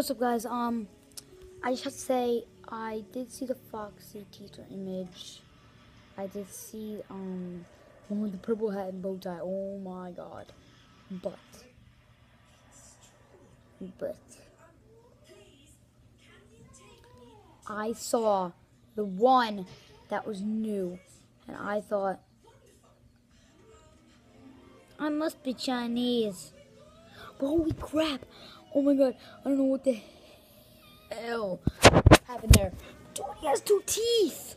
What's up, guys? Um, I just have to say I did see the Foxy teaser image. I did see um one with the purple hat and bow tie. Oh my god! But, but I saw the one that was new, and I thought I must be Chinese. Holy crap! Oh my god! I don't know what the hell happened there. Dude, he has two teeth.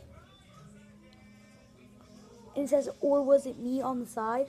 And it says, or was it me on the side?